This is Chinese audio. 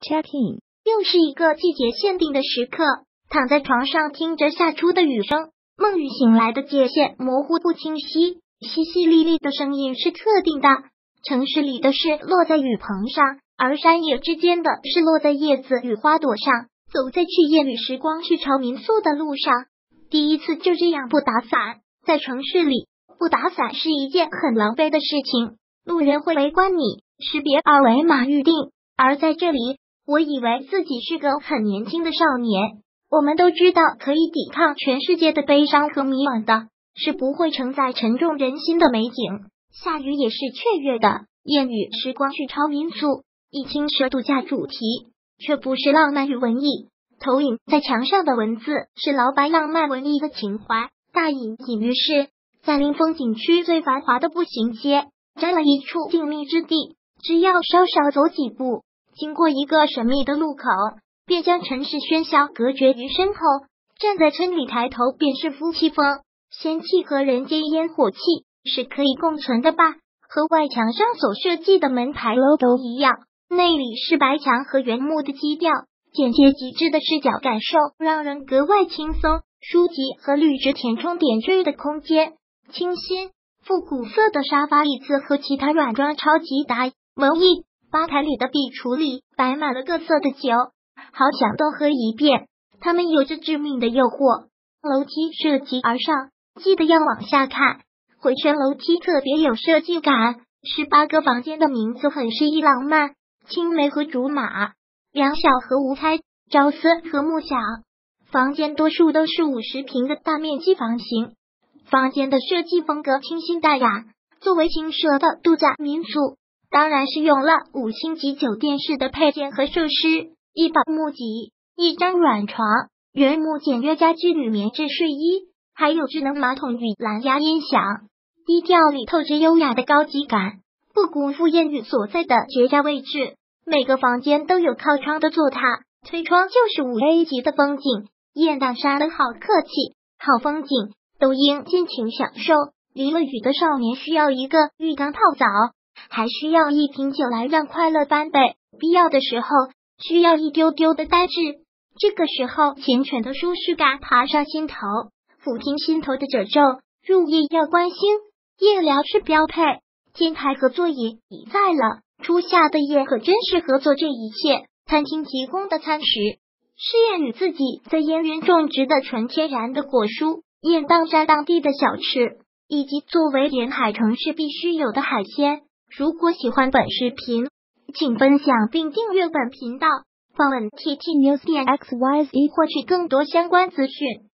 Check in，又是一个季节限定的时刻。躺在床上听着下出的雨声，梦与醒来的界限模糊不清晰。淅淅沥沥的声音是特定的，城市里的是落在雨棚上，而山野之间的是落在叶子与花朵上。走在去夜旅时光去朝民宿的路上，第一次就这样不打伞。在城市里，不打伞是一件很狼狈的事情，路人会围观你，识别二维码预定。而在这里。我以为自己是个很年轻的少年。我们都知道，可以抵抗全世界的悲伤和迷惘的，是不会承载沉重人心的美景。下雨也是雀跃的，艳雨时光去超民宿，以轻奢度假主题，却不是浪漫与文艺。投影在墙上的文字是老板浪漫文艺的情怀。大隐隐于市，在临风景区最繁华的步行街，摘了一处静谧之地。只要稍稍走几步。经过一个神秘的路口，便将城市喧嚣隔绝于身后。站在村里抬头，便是夫妻峰。仙气和人间烟火气是可以共存的吧？和外墙上所设计的门牌 logo 一样，内里是白墙和原木的基调，简洁极致的视角感受让人格外轻松。书籍和绿植填充点缀的空间，清新复古色的沙发椅子和其他软装超级搭文艺。吧台里的壁橱里摆满了各色的酒，好想多喝一遍。他们有着致命的诱惑。楼梯涉级而上，记得要往下看。回旋楼梯特别有设计感。十八个房间的名字很诗意浪漫：青梅和竹马，梁晓和吴开，朝思和暮想。房间多数都是五十平的大面积房型。房间的设计风格清新淡雅，作为青蛇的度假民宿。当然是用了五星级酒店式的配件和设施，一把木椅，一张软床，原木简约家居铝棉质睡衣，还有智能马桶与蓝牙音响，低调里透着优雅的高级感，不辜负艳遇所在的绝佳位置。每个房间都有靠窗的坐榻，推窗就是五 A 级的风景，雁荡山的好客气，好风景都应尽情享受。淋了雨的少年需要一个浴缸泡澡。还需要一瓶酒来让快乐翻倍，必要的时候需要一丢丢的呆滞。这个时候，缱绻的舒适感爬上心头，抚平心头的褶皱。入夜要关心，夜聊是标配。天台和座椅已在了。初夏的夜可真适合做这一切。餐厅提供的餐食，试验与自己在烟云种植的纯天然的果蔬，雁荡山当地的小吃，以及作为沿海城市必须有的海鲜。如果喜欢本视频，请分享并订阅本频道，访问 T T News 点 X Y Z 获取更多相关资讯。